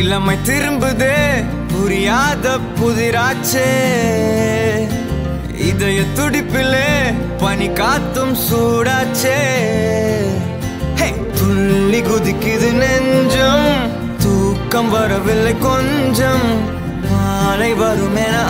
இளமை திரும்புதே புரியாத புதிராச்சே. இதய துடிப்பிலே பனி காத்தும் சூடாச்சே. துள்ளி குதிக்குது நெஞ்சம் தூக்கம் வரவில்லை கொஞ்சம். மாலை வரும் என